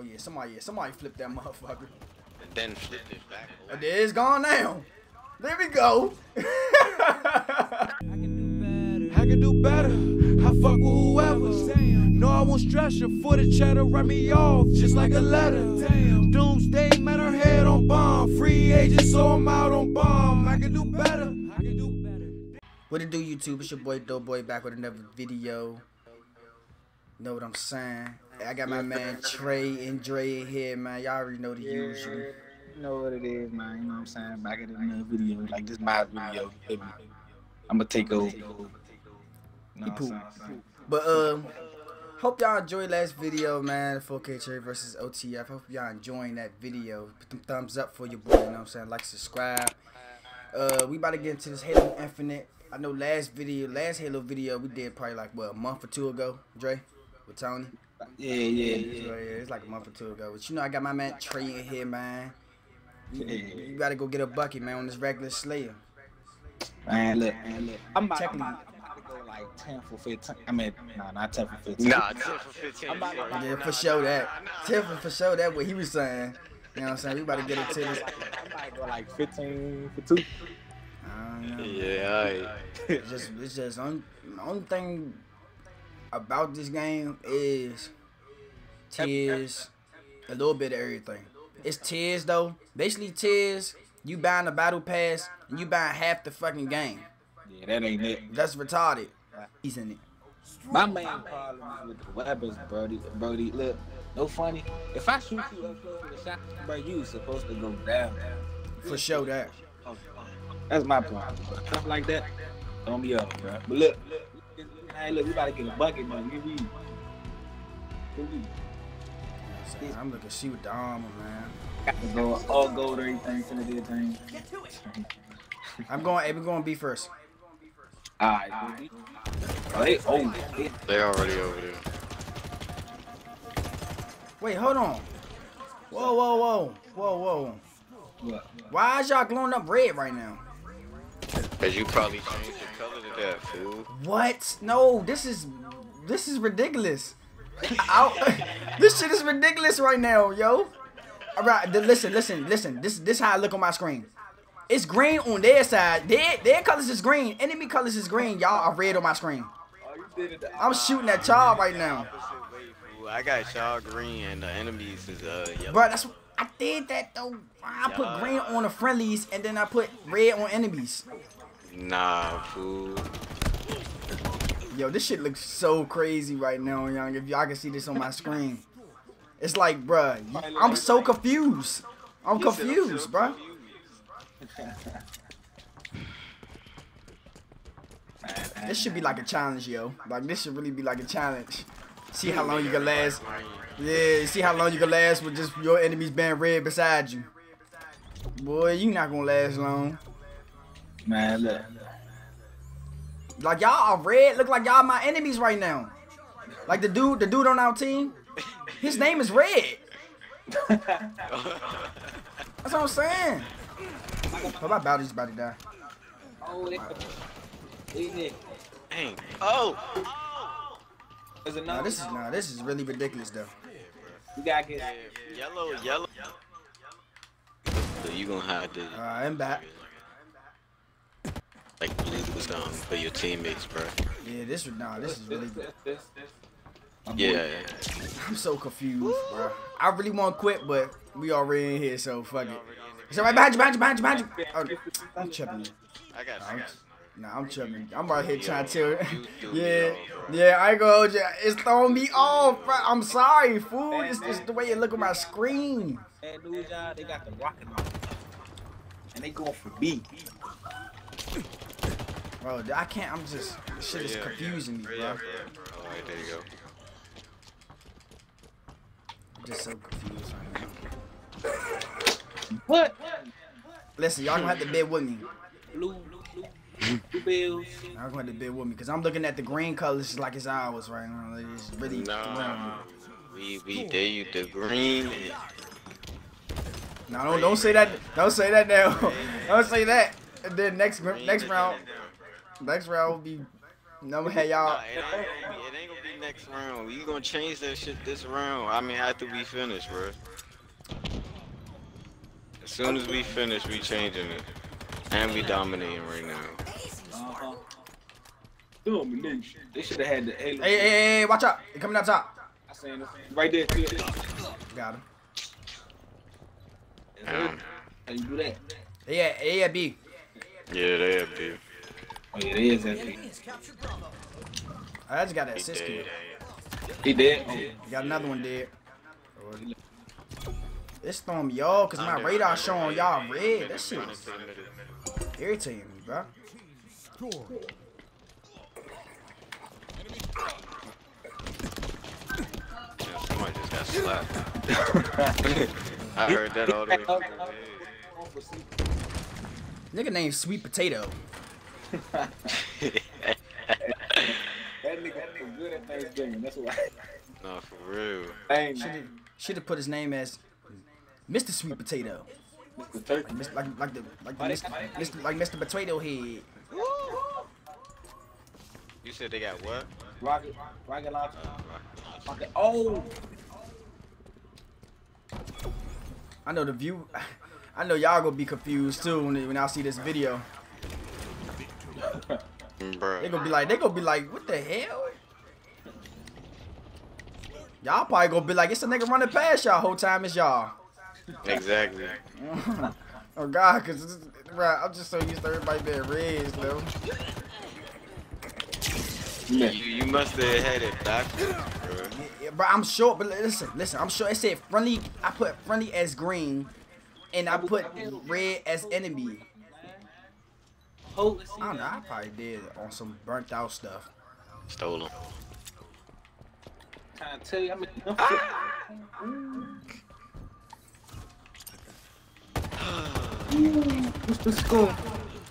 Oh yeah, somebody, yeah, somebody flipped that motherfucker. And then flipped it back. Oh, there it's gone now. There we go. I can do better. I can do better. I fuck with whoever. No, I won't stress you for the cheddar. Write me off just like a letter. Damn. Doomsday met her head on bomb. Free agent, so I'm out on bomb. I can do better. I can do better. What it do, YouTube? It's your boy DoeeeBoy back with another video. Know what I'm saying? I got my man Trey and Dre here, man. Y'all already know the usual. You know what it is, man. You know what I'm saying? Back at another video. Like this my video. I'm gonna take over. You know what poop. I'm saying? But um, hope y'all enjoyed last video, man. 4K Trey versus OTF. Hope y'all enjoying that video. Put them thumbs up for your boy. You know what I'm saying? Like, subscribe. Uh, we about to get into this Halo Infinite. I know last video, last Halo video we did probably like what a month or two ago, Dre, with Tony. Yeah, yeah, So, yeah. yeah, it's like a month or two ago. But you know, I got my man Trey in here, man. You, you gotta go get a bucket, man, on this regular Slayer. Man, look, man, look. I'm about, I'm about, I'm about to go like 10 for 15. I mean, nah, not 10 for 15. Nah, 10 for 15. I'm about to- yeah. Yeah, for sure that. Tell for, for sure that what he was saying. You know what I'm saying? We about to get into this. I'm about to go like 15 for 2. I don't know. Yeah, alright. It's just, it's just on, the only thing about this game is tiers, a little bit of everything. It's tiers though. Basically tiers. You buying the battle pass and you buying half the fucking game. Yeah, that ain't it. That's retarded. He's in it. My main problem is with the weapons, Brody. Brody, look, no funny. If I shoot you up close with a shot, bro, you supposed to go down. For sure that. That's my problem. Stuff like that, don't be up, bro. But look, hey, look, we about to get a bucket, man. Give me. Give me. I'm looking to see with the armor, man. Got to go all gold, or everything, finna do thing. I'm going. Hey, we're going B first. Alright, baby. Oh, they own it. They already over there. Wait, hold on. Whoa, whoa, whoa, whoa, whoa. What? Why is y'all glowing up red right now? Cause you probably changed the color to that, fool. What? No, this is this is ridiculous. I- this shit is ridiculous right now, yo. All right, listen, listen, listen. This this how I look on my screen. It's green on their side. Their their colors is green. Enemy colors is green. Y'all are red on my screen. You did it. I'm shooting at y'all right now, Opposite way, fool. I got y'all green and the enemies is uh yellow. bro. That's I did that though. I put green on the friendlies and then I put red on enemies. Nah, fool. Yo, this shit looks so crazy right now, young. If y'all can see this on my screen, it's like, bruh, I'm so confused. I'm He said, "I'm confused, bruh. This should be like a challenge, yo. Like this should really be like a challenge. See how long you can last. Yeah, see how long you can last with just your enemies being red beside you. Boy, you not gonna last long. Man, look. Like y'all are red. Look like y'all my enemies right now. Like the dude, the dude on our team. His name is Red. That's what I'm saying. What about Bowdy's about to die? Oh, they. They it. Dang. Oh! There's Nah, this is nah, this is really ridiculous though. You gotta get. Yeah, yellow, yellow. So you gonna have to Uh, I'm back. Like lose um for your teammates, bro. Yeah, this nah, this is really. This, this, this. Yeah. I'm so confused, bro. I really want to quit, but we already in here, so fuck it. So right behind you, behind you, behind you, behind you. Oh, I'm tripping. I got I'm, you. nah, I'm tripping. I'm right here trying to You tell. do Yeah, yeah. I ain't gonna hold you. It's throwing me off. Bro. I'm sorry, fool. It's just the way you look at my screen. And dude, y'all, they got the rocket launcher. And they going for B. Bro, I can't. I'm just. This shit is confusing me, bro. yeah, bro. Alright, there you go. I'm just so confused right now. What? Listen, y'all gonna have to bear with me. Blue, blue, blue. Blue bills. Y'all gonna have to bear with me, cause I'm looking at the green colors like it's ours right now. Like, It's really. Nah. We we dare you the green. and- No, don't don't say that. Don't say that now. don't say that. And then next next round, next round will be. No, hey y'all. Nah, it ain't gonna be, it ain't gonna be next next round. You gonna change that shit this round? I mean, after we finish, bro. As soon as we finish, we changing it, and we dominating right now. Uh-huh. Domination. They should have had the Hey, hey, hey, watch out. He coming up top. I seen it. Right there, too. Got him. Um, How you do that? Yeah, A at B. yeah, they have big. Oh, it is that thing. I just got that assist dead. kill. He dead. Oh, You got another one dead. This throwing me off because my radar showing y'all red. That shit is irritating me, bro. Somebody just got slapped. I heard that all the way Nigga named Sweet Potato. That nigga was good at Thanksgiving. That's why. No, for real. Dang, Should have should have put his name as Mr. Sweet Potato. Mr. Turkey. Mis- Like like the like the Mr. Mr. like Mr. Potato Head. You said they got what? Rocket, rocket launcher. Uh, Rocket. Oh, I know the view. I know y'all gonna be confused too when, when y'all see this video. They Bruh. gonna be like, they gonna be like, what the hell? Y'all probably gonna be like, it's a nigga running past y'all whole time it's y'all. Exactly. oh God, cause this, right, I'm just so used to everybody being red, though. You, you must have had it backwards, bro. Yeah, bro, I'm sure, but listen, listen, I'm sure it said friendly. I put friendly as green, and I put red as enemy. Holy I don't know. I probably did on some burnt out stuff. Stole them. Trying to tell you, I mean, what's the score?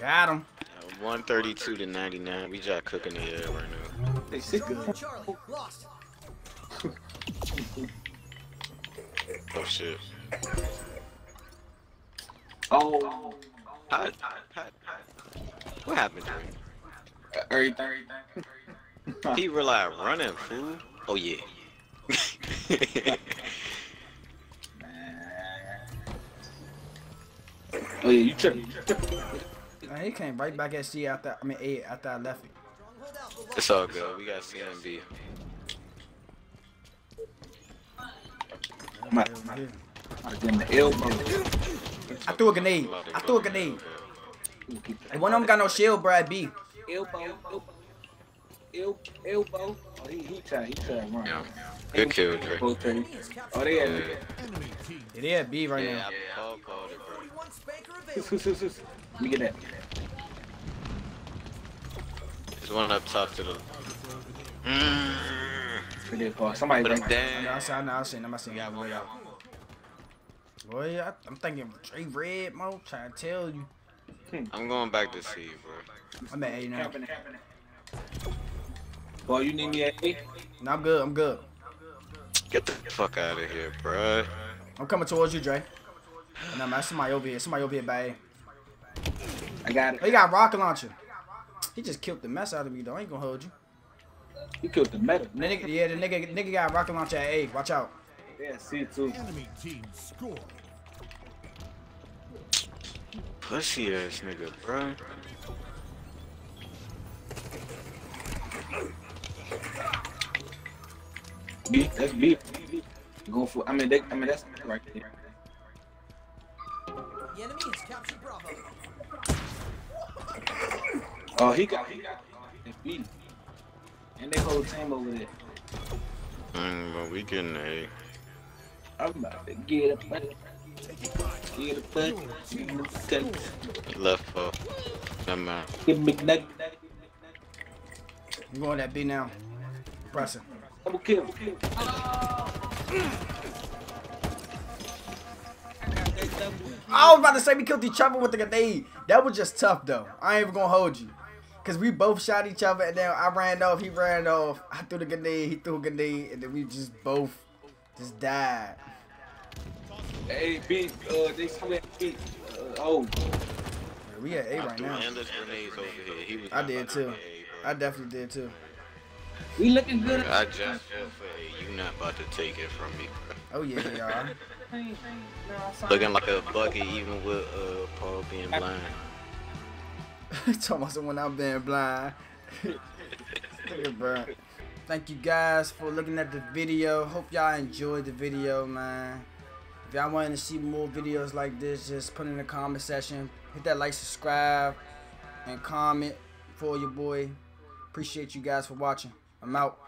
Got him. Uh, 132 to 99. We just cooking the air right now. They sick of Charlie, lost. Oh shit. Oh, How, how, what happened to him? everything. He realized running, fool. Oh yeah. Oh yeah, you tripping. Man, he came right back at C after. I mean, A after I left it. Hold out the it's all good. We got CMB. My- Over here. I was in the elbow. I threw a grenade. I threw a grenade. And one of them got no shield, bro. at B. Elbow, elbow, elbow, elbow. Oh, he he tried, he tried to run. Yeah. Good kill, Dre. Both turn. Oh, they Yeah. had It is B right Yeah, now. I called, called it, bro. one SPNKr available. Let me get that. There's one up top to the. Mm. Put that ball. Somebody Put him back. I know, I down. see, I know, I see, I'm seeing Yeah, him. one Boy, out. boy, I, I'm thinking Trey Red, mo. Trying to tell you. I'm going back to C, bro. I'm at A now. Boy, you need me at eight? No, I'm good. I'm good. Get the fuck out of here, bro. I'm coming towards you, Dre. No, man, somebody over here. Somebody over here, by A. I got Oh, he it. got a rocket launcher. He just killed the mess out of me, though. I ain't gonna hold you. He killed the metal. The nigga, yeah, the nigga, nigga got rocket launcher at A. Watch out. Yeah, C too. Enemy team score. Pussy ass nigga, bro. B, that's B. Going for. I mean, they, I mean that's right there. The enemy has captured Bravo. Oh, he got, he got. That's B. And they whole team over there. Mm, but we getting A. I'm about to get a butt. Get a butt. Get Left foot. Never mind. McNugget. You going that B now? Pressing. Double kill. I was about to say we killed each other with the grenade. That was just tough though. I ain't even gonna hold you. Cause we both shot each other and then I ran off, he ran off. I threw the grenade, he threw a grenade, and then we just both just died. Hey, B. Uh, they split B. Uh, oh, We at A right threw now. over here. He was I did too. get I definitely did too. We looking good. I just feel for you. You not about to take it from me. bro. Oh yeah, they are. Looking like a bucket even with uh Paul being blind. Talking about someone out being blind. Look at bro. Thank you guys for looking at the video. Hope y'all enjoyed the video, man. Y'all wanting to see more videos like this, just put in the comment section. Hit that like, subscribe, and comment for your boy. Appreciate you guys for watching. I'm out.